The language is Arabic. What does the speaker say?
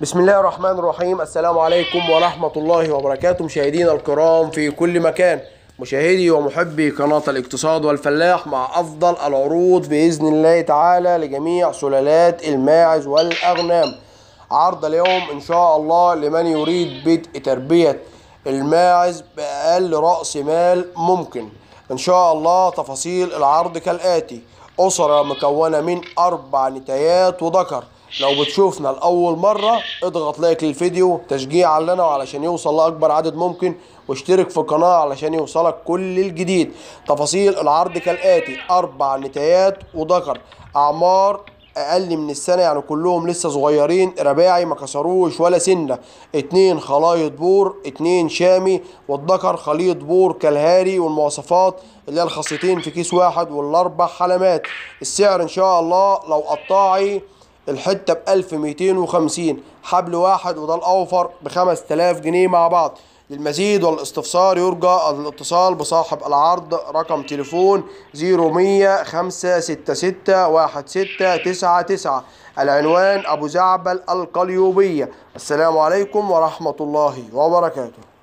بسم الله الرحمن الرحيم السلام عليكم ورحمة الله وبركاته مشاهدينا الكرام في كل مكان مشاهدي ومحبي قناة الاقتصاد والفلاح مع أفضل العروض بإذن الله تعالى لجميع سلالات الماعز والأغنام عرض اليوم إن شاء الله لمن يريد بدء تربية الماعز بأقل رأس مال ممكن إن شاء الله تفاصيل العرض كالآتي أسرة مكونة من أربع نتايات وذكر لو بتشوفنا لأول مرة اضغط like للفيديو تشجيعا لنا وعلشان يوصل لأكبر عدد ممكن واشترك في القناة علشان يوصلك كل الجديد. تفاصيل العرض كالآتي أربع نتايات وذكر. أعمار أقل من السنة يعني كلهم لسه صغيرين رباعي ما كسروش ولا سنة. اتنين خلايط بور اتنين شامي والذكر خليط بور كالهاري والمواصفات اللي هي الخاصيتين في كيس واحد والأربع حلمات. السعر إن شاء الله لو قطاعي الحتة ب 1250 حبل واحد وده الأوفر ب 5000 جنيه مع بعض. للمزيد والاستفسار يرجى الاتصال بصاحب العرض رقم تليفون 0100 566 1699 العنوان أبو زعبل القليوبية. السلام عليكم ورحمة الله وبركاته.